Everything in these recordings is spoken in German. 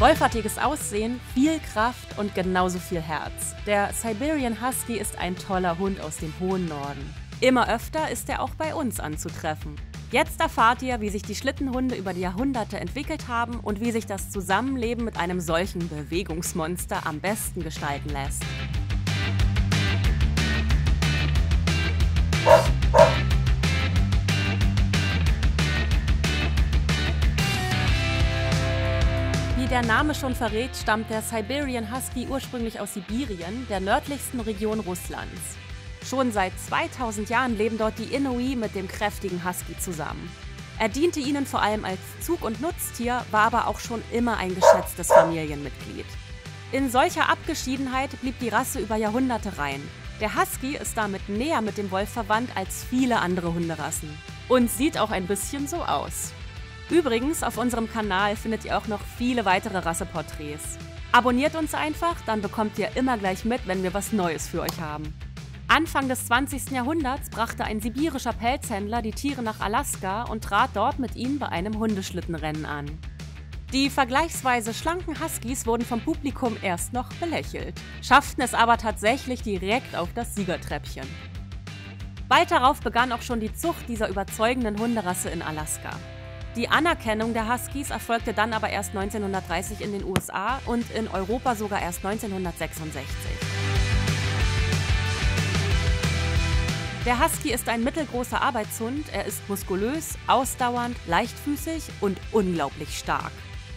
Wolfartiges Aussehen, viel Kraft und genauso viel Herz. Der Siberian Husky ist ein toller Hund aus dem hohen Norden. Immer öfter ist er auch bei uns anzutreffen. Jetzt erfahrt ihr, wie sich die Schlittenhunde über die Jahrhunderte entwickelt haben und wie sich das Zusammenleben mit einem solchen Bewegungsmonster am besten gestalten lässt. Wie der Name schon verrät, stammt der Siberian Husky ursprünglich aus Sibirien, der nördlichsten Region Russlands. Schon seit 2000 Jahren leben dort die Inuit mit dem kräftigen Husky zusammen. Er diente ihnen vor allem als Zug- und Nutztier, war aber auch schon immer ein geschätztes Familienmitglied. In solcher Abgeschiedenheit blieb die Rasse über Jahrhunderte rein. Der Husky ist damit näher mit dem Wolf verwandt als viele andere Hunderassen. Und sieht auch ein bisschen so aus. Übrigens, auf unserem Kanal findet ihr auch noch viele weitere Rasseporträts. Abonniert uns einfach, dann bekommt ihr immer gleich mit, wenn wir was Neues für euch haben. Anfang des 20. Jahrhunderts brachte ein sibirischer Pelzhändler die Tiere nach Alaska und trat dort mit ihnen bei einem Hundeschlittenrennen an. Die vergleichsweise schlanken Huskies wurden vom Publikum erst noch belächelt, schafften es aber tatsächlich direkt auf das Siegertreppchen. Bald darauf begann auch schon die Zucht dieser überzeugenden Hunderasse in Alaska. Die Anerkennung der Huskies erfolgte dann aber erst 1930 in den USA und in Europa sogar erst 1966. Der Husky ist ein mittelgroßer Arbeitshund. Er ist muskulös, ausdauernd, leichtfüßig und unglaublich stark.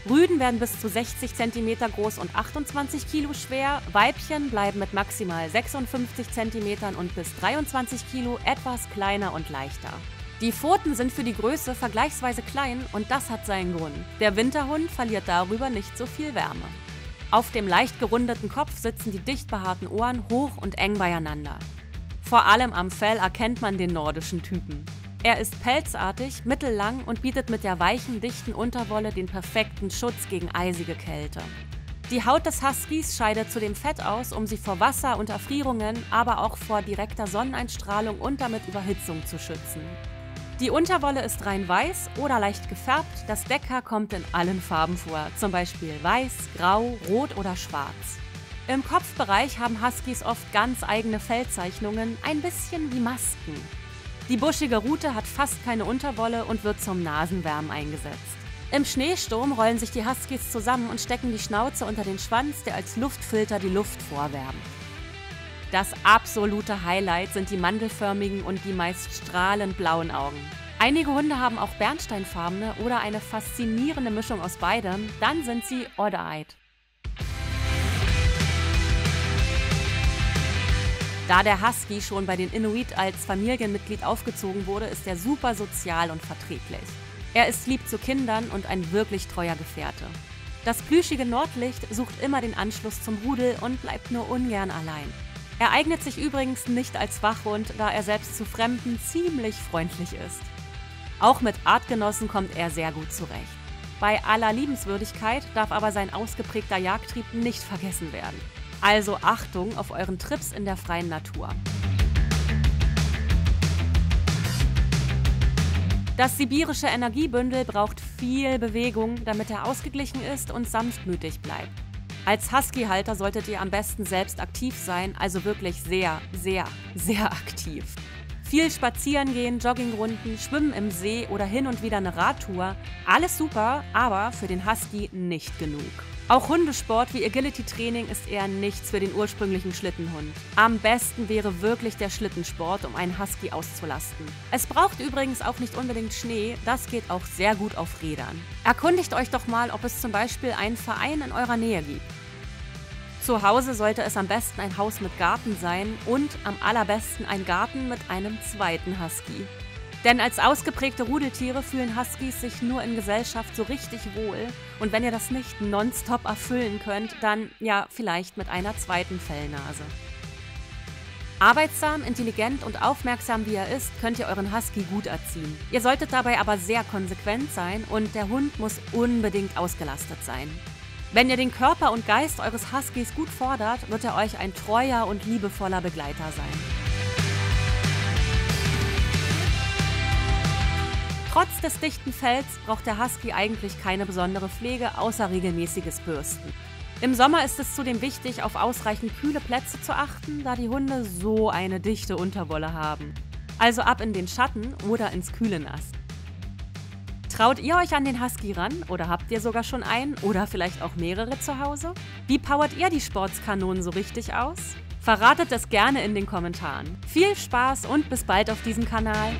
Rüden werden bis zu 60 cm groß und 28 Kilo schwer. Weibchen bleiben mit maximal 56 cm und bis 23 Kilo etwas kleiner und leichter. Die Pfoten sind für die Größe vergleichsweise klein und das hat seinen Grund. Der Winterhund verliert darüber nicht so viel Wärme. Auf dem leicht gerundeten Kopf sitzen die dicht behaarten Ohren hoch und eng beieinander. Vor allem am Fell erkennt man den nordischen Typen. Er ist pelzartig, mittellang und bietet mit der weichen, dichten Unterwolle den perfekten Schutz gegen eisige Kälte. Die Haut des Huskies scheidet zudem Fett aus, um sie vor Wasser und Erfrierungen, aber auch vor direkter Sonneneinstrahlung und damit Überhitzung zu schützen. Die Unterwolle ist rein weiß oder leicht gefärbt, das Deckhaar kommt in allen Farben vor, zum Beispiel weiß, grau, rot oder schwarz. Im Kopfbereich haben Huskies oft ganz eigene Fellzeichnungen, ein bisschen wie Masken. Die buschige Rute hat fast keine Unterwolle und wird zum Nasenwärmen eingesetzt. Im Schneesturm rollen sich die Huskies zusammen und stecken die Schnauze unter den Schwanz, der als Luftfilter die Luft vorwärmt. Das absolute Highlight sind die mandelförmigen und die meist strahlend blauen Augen. Einige Hunde haben auch bernsteinfarbene oder eine faszinierende Mischung aus beidem, dann sind sie Odd-Eyed. Da der Husky schon bei den Inuit als Familienmitglied aufgezogen wurde, ist er super sozial und verträglich. Er ist lieb zu Kindern und ein wirklich treuer Gefährte. Das plüschige Nordlicht sucht immer den Anschluss zum Rudel und bleibt nur ungern allein. Er eignet sich übrigens nicht als Wachhund, da er selbst zu Fremden ziemlich freundlich ist. Auch mit Artgenossen kommt er sehr gut zurecht. Bei aller Liebenswürdigkeit darf aber sein ausgeprägter Jagdtrieb nicht vergessen werden. Also Achtung auf euren Trips in der freien Natur. Das sibirische Energiebündel braucht viel Bewegung, damit er ausgeglichen ist und sanftmütig bleibt. Als Husky-Halter solltet ihr am besten selbst aktiv sein, also wirklich sehr, sehr, sehr aktiv. Viel spazieren gehen, Joggingrunden, Schwimmen im See oder hin und wieder eine Radtour. Alles super, aber für den Husky nicht genug. Auch Hundesport wie Agility-Training ist eher nichts für den ursprünglichen Schlittenhund. Am besten wäre wirklich der Schlittensport, um einen Husky auszulasten. Es braucht übrigens auch nicht unbedingt Schnee, das geht auch sehr gut auf Rädern. Erkundigt euch doch mal, ob es zum Beispiel einen Verein in eurer Nähe gibt. Zu Hause sollte es am besten ein Haus mit Garten sein und am allerbesten ein Garten mit einem zweiten Husky. Denn als ausgeprägte Rudeltiere fühlen Huskies sich nur in Gesellschaft so richtig wohl. Und wenn ihr das nicht nonstop erfüllen könnt, dann ja vielleicht mit einer zweiten Fellnase. Arbeitsam, intelligent und aufmerksam wie er ist, könnt ihr euren Husky gut erziehen. Ihr solltet dabei aber sehr konsequent sein und der Hund muss unbedingt ausgelastet sein. Wenn ihr den Körper und Geist eures Huskies gut fordert, wird er euch ein treuer und liebevoller Begleiter sein. Trotz des dichten Fells braucht der Husky eigentlich keine besondere Pflege außer regelmäßiges Bürsten. Im Sommer ist es zudem wichtig, auf ausreichend kühle Plätze zu achten, da die Hunde so eine dichte Unterwolle haben. Also ab in den Schatten oder ins kühle Nass. Traut ihr euch an den Husky ran oder habt ihr sogar schon einen oder vielleicht auch mehrere zu Hause? Wie powert ihr die Sportskanonen so richtig aus? Verratet das gerne in den Kommentaren. Viel Spaß und bis bald auf diesem Kanal.